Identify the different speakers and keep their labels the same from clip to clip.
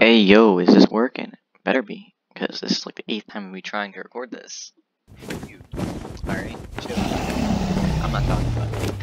Speaker 1: Hey yo, is this working? Better be, because this is like the eighth time we trying to record this. Alright, chill. I'm not talking about you.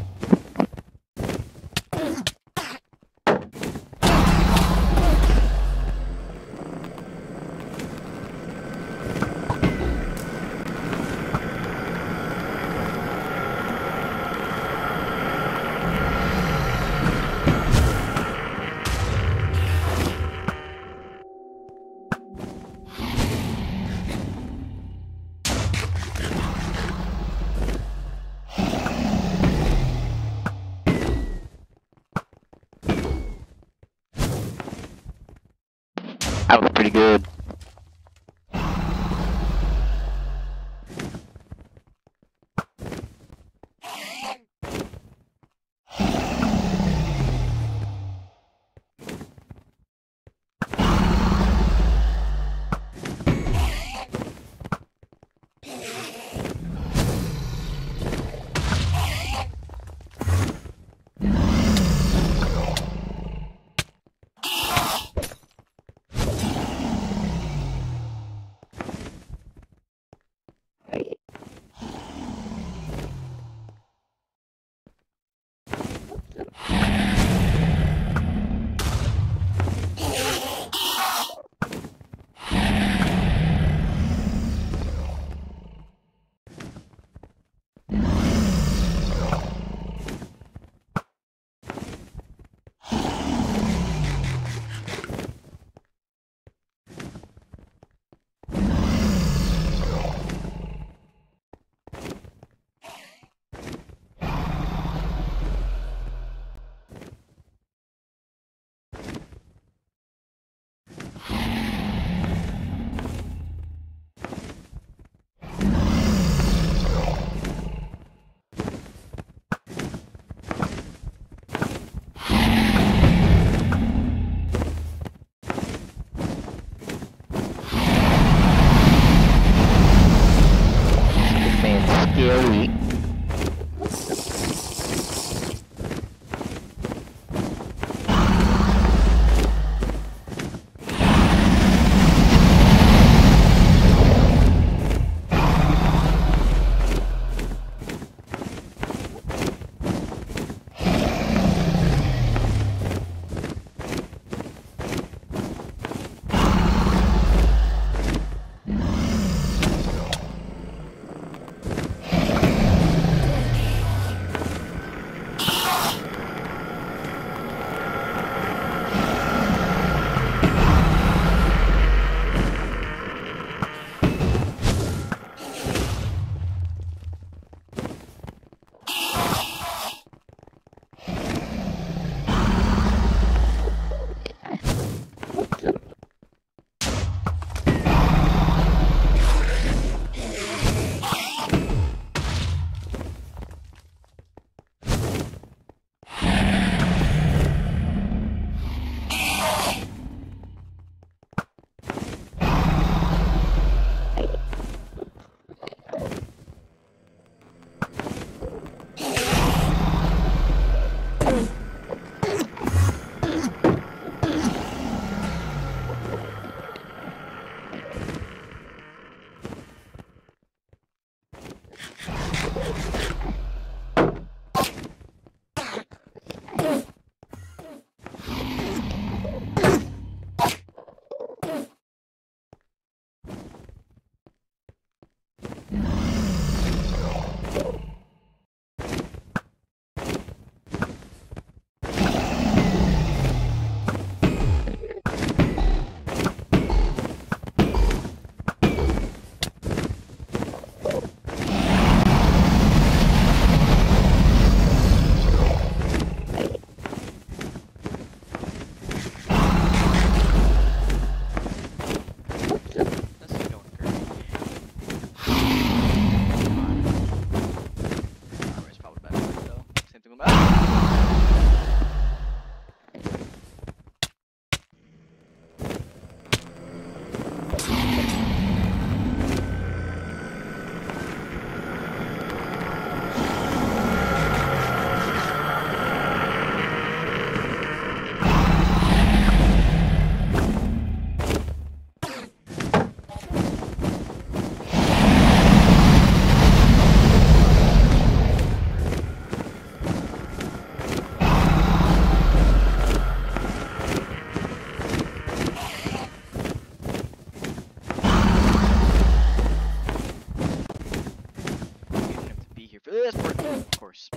Speaker 1: this, of course.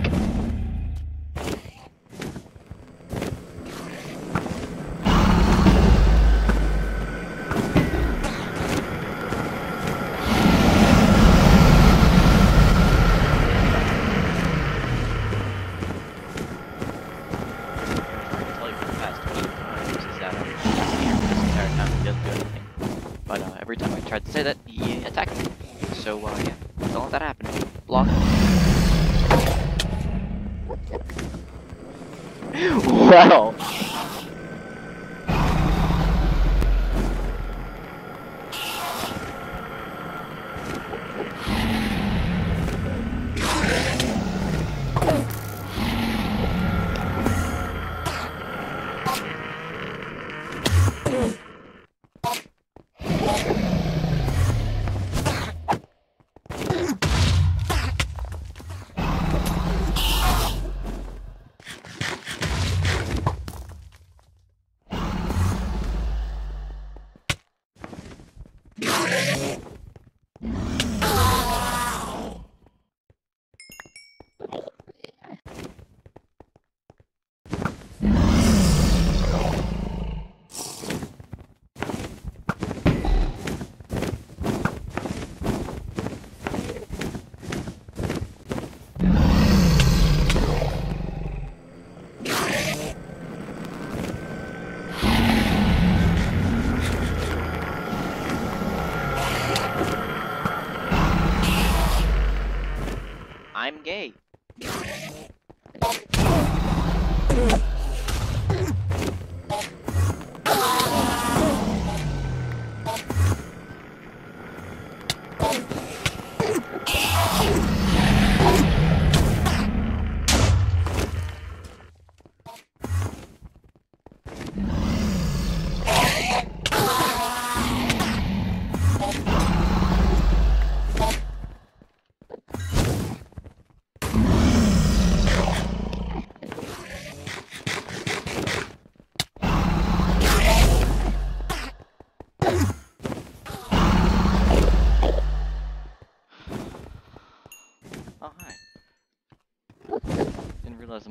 Speaker 1: Mistake. Well.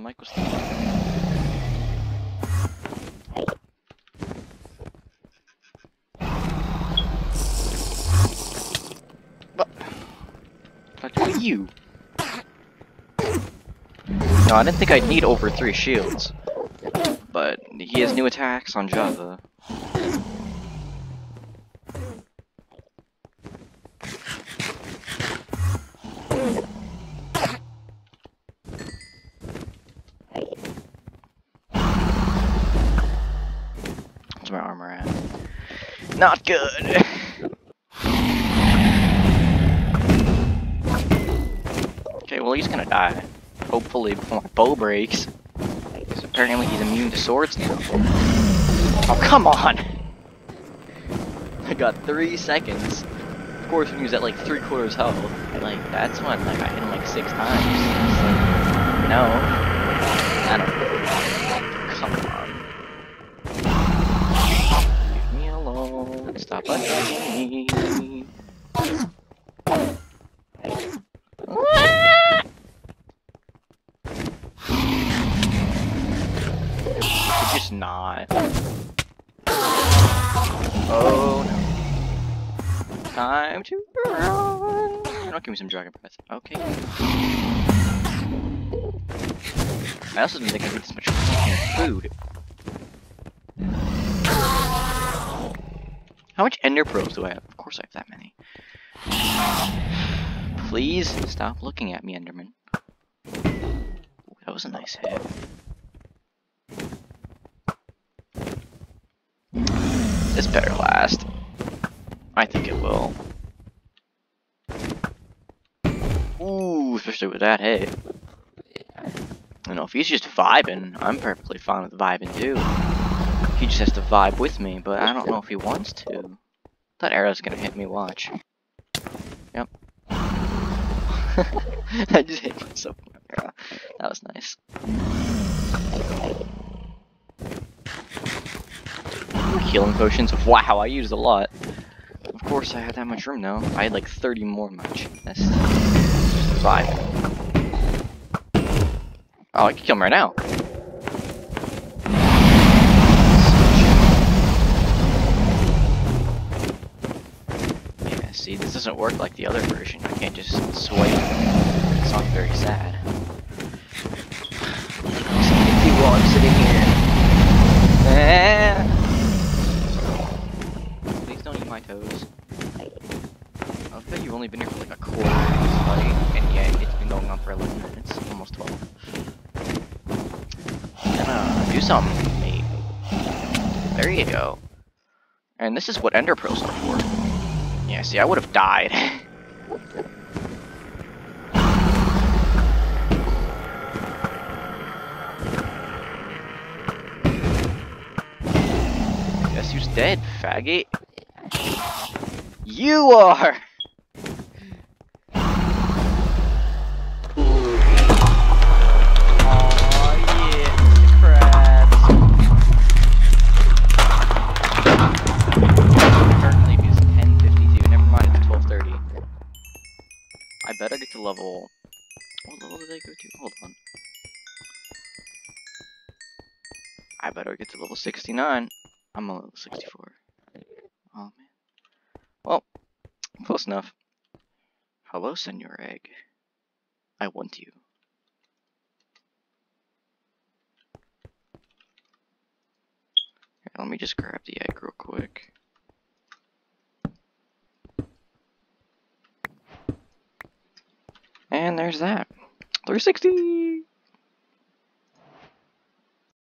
Speaker 1: Didn't mic was still on. But, you. No, I didn't think I'd need over three shields. But he has new attacks on Java. Where's my armor at? Not good. okay, well he's gonna die. Hopefully before my bow breaks. 'Cause apparently he's immune to swords now. Oh come on! I got three seconds. Of course when he was at like three quarters health. Like that's when like I hit him like six times. Like, no. Time to run. Don't give me some dragon breath. Okay. I also didn't think I need this much food. How much ender pearls do I have? Of course I have that many. Please stop looking at me, Enderman. Ooh, that was a nice hit. This better last. I think it will. Ooh, especially with that hit. You know, if he's just vibing, I'm perfectly fine with vibing too. He just has to vibe with me, but I don't know if he wants to. That arrow's gonna hit me, watch. Yep. I just hit myself with my arrow. That was nice. Healing potions. Wow, I used a lot. Of course, I had that much room though. I had like 30 more much. That's vibe. Oh, I can kill him right now. Yeah, see, this doesn't work like the other version. I can't just swipe. It's not very sad. While I'm sitting here. Please don't eat my toes. I that you've only been here for like a quarter and yet it's been going on for 11 minutes, almost 12. Gonna do something, mate. There you go. And this is what Ender Pearls are for. Yeah, see, I would have died. Guess who's dead, faggot? You are! 69. I'm a level 64. Oh man. Well, close enough. Hello, Senor Egg. I want you. Let me just grab the egg real quick. And there's that. 360!